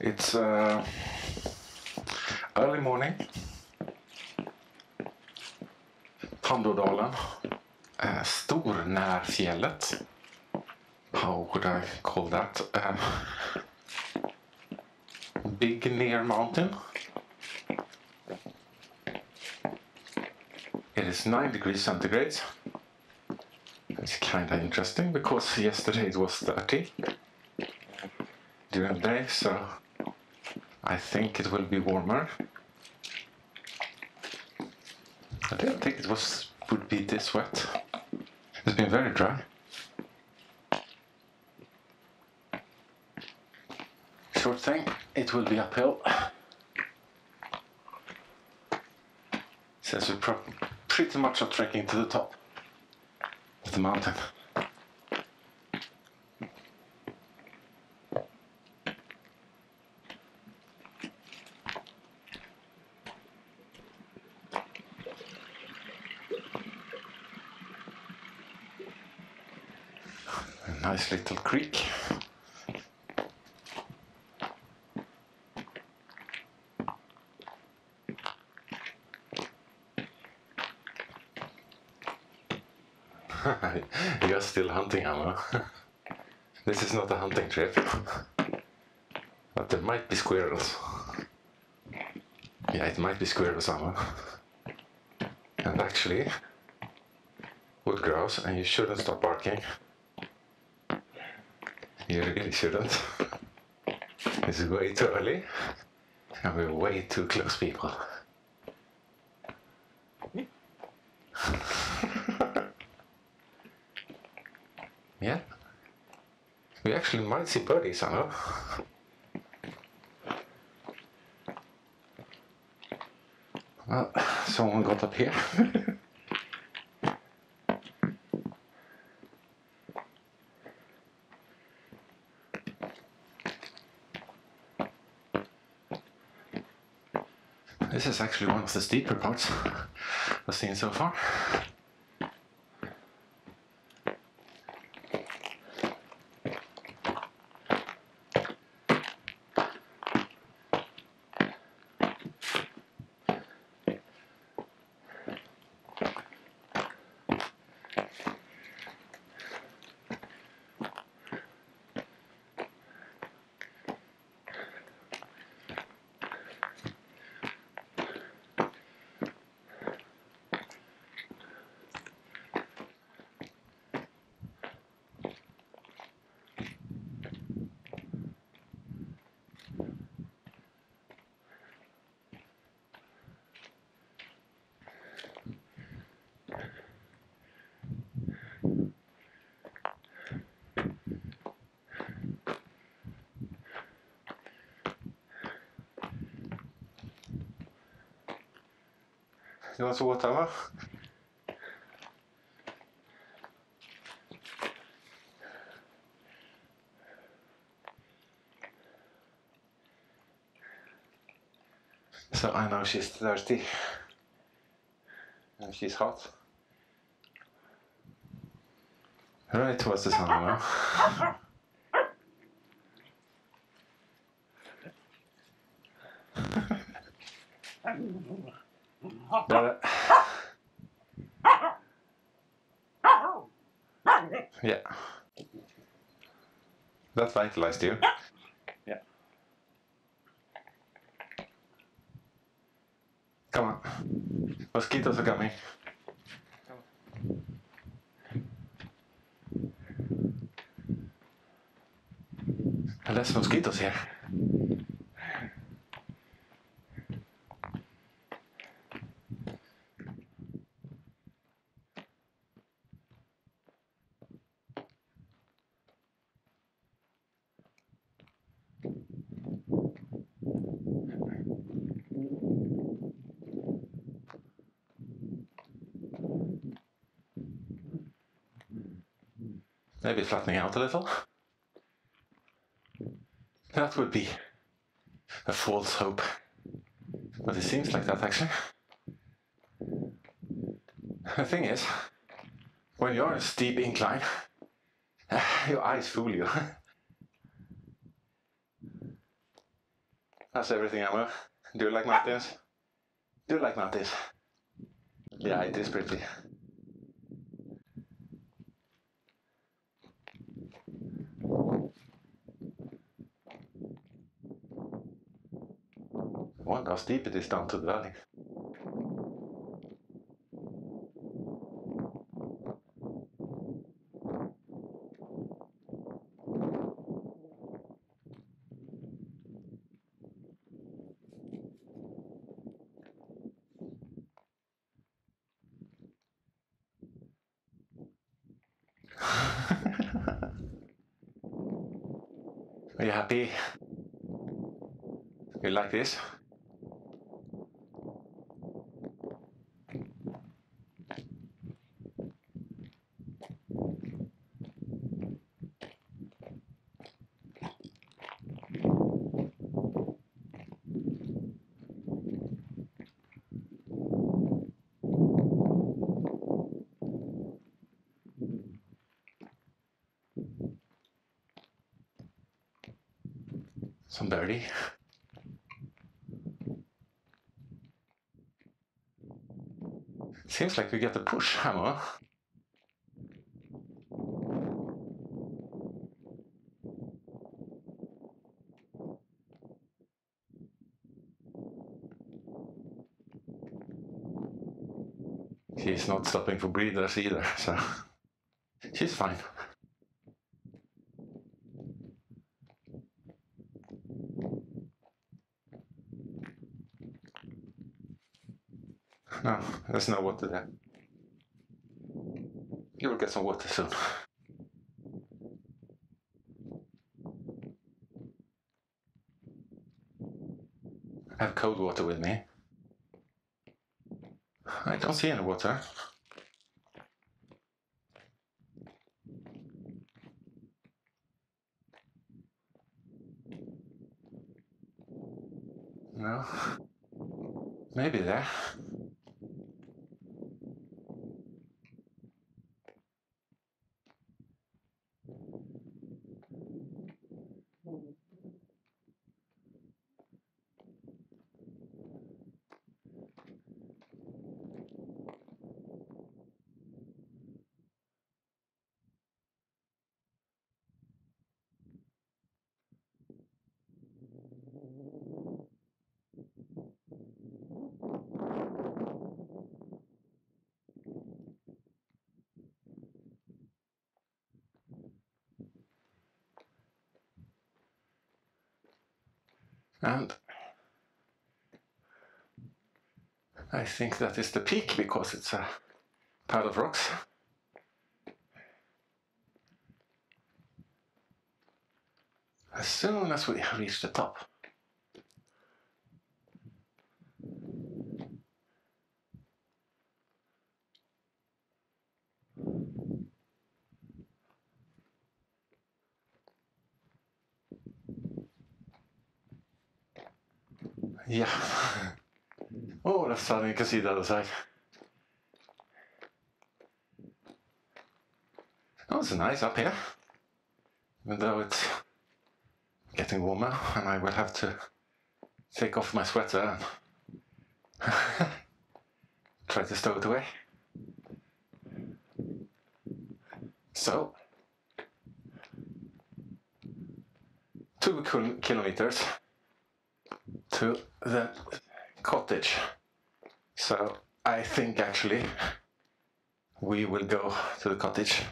It's uh, early morning. Tandådalen. Uh, Stornärfjället. How would I call that? Uh, big near mountain. It is 9 degrees centigrade. It's kind of interesting because yesterday it was 30 during the day, so I think it will be warmer. I didn't think it was would be this wet. It's been very dry. Short thing, it will be uphill. Since we're pretty much are trekking to the top of the mountain. A nice little creek. You're still hunting, Aamu. this is not a hunting trip. but there might be squirrels. Yeah, it might be squirrels, Aamu. and actually, wood grouse, and you shouldn't stop barking. You really shouldn't. It's way too early, and we're way too close people. Yeah. We actually might see birdies, I know. Well, someone got up here. This is actually one of the steeper parts I've seen so far. You want some water? So I know she's thirsty. And she's hot. Right towards the sun now. But, yeah. That vitalized you. Yeah. Come on. Mosquitoes are coming. Less mosquitoes here. Maybe flattening out a little. That would be a false hope. But it seems like that actually. The thing is, when you're on a steep incline, your eyes fool you. That's everything, I Aamu? Do you like mountains? Do you like mountains? Yeah, it is pretty. How steep it is down to the valley. Are you happy? You like this? Some birdie. Seems like we get the push hammer. She's not stopping for breathers either, so she's fine. No, there's no water there. You will get some water soon. I have cold water with me. I don't see any water. No. Maybe there. And I think that is the peak because it's a pile of rocks. As soon as we reach the top. Yeah. Oh, that's suddenly you can see the other side. Oh, it's nice up here. Even though it's getting warmer and I will have to take off my sweater and try to stow it away. So, two kilometers to the cottage. So I think actually we will go to the cottage.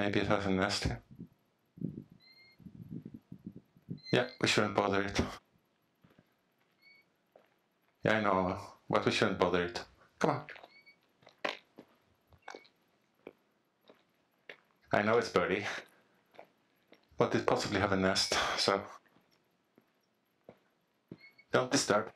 Maybe it has a nest here. Yeah, we shouldn't bother it. Yeah, I know, but we shouldn't bother it. Come on. I know it's birdie. but it possibly have a nest, so don't disturb.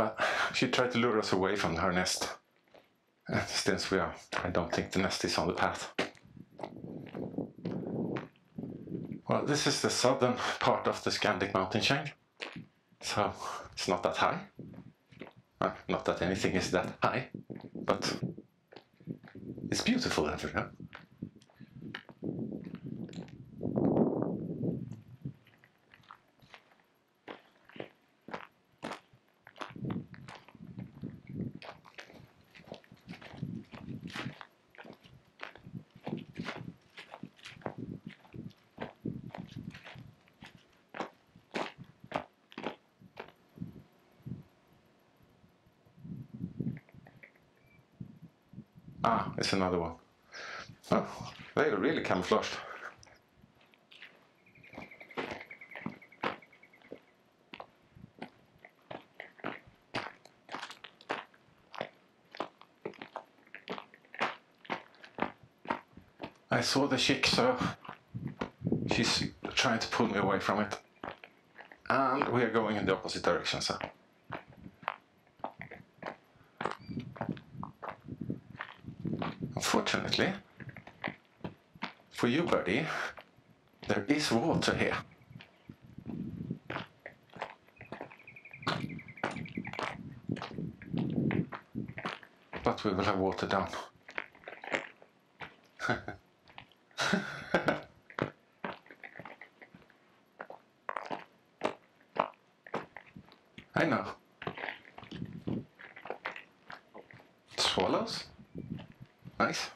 Well, she tried to lure us away from her nest. And since we are, I don't think the nest is on the path. Well, this is the southern part of the Scandic mountain chain. So it's not that high. Uh, not that anything is that high, but it's beautiful everywhere. Ah, it's another one. Oh, they're really camouflaged. I saw the chick, so she's trying to pull me away from it. And we are going in the opposite direction, so. Unfortunately, for you, birdie, there is water here. But we will have water down. I know. Swallows? Nice.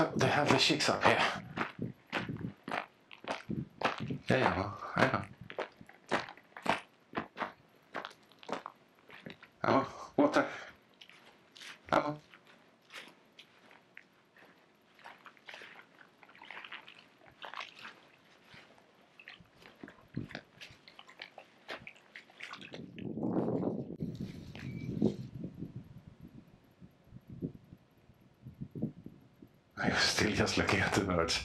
So they have the chicks up here. Yeah, yeah, well, I know. Silja Slakete Nerds.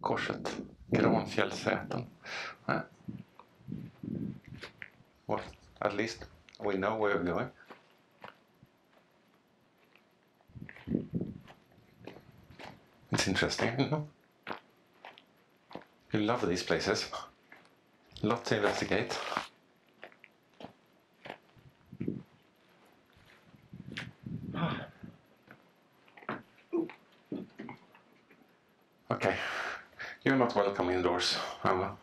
Korset. Granfjällsäten. Nej. Eh. Well, at least we know where we're going. It's interesting, you know? You love these places. Lot to investigate. Ah. Okay. You're not welcome indoors, Aamu.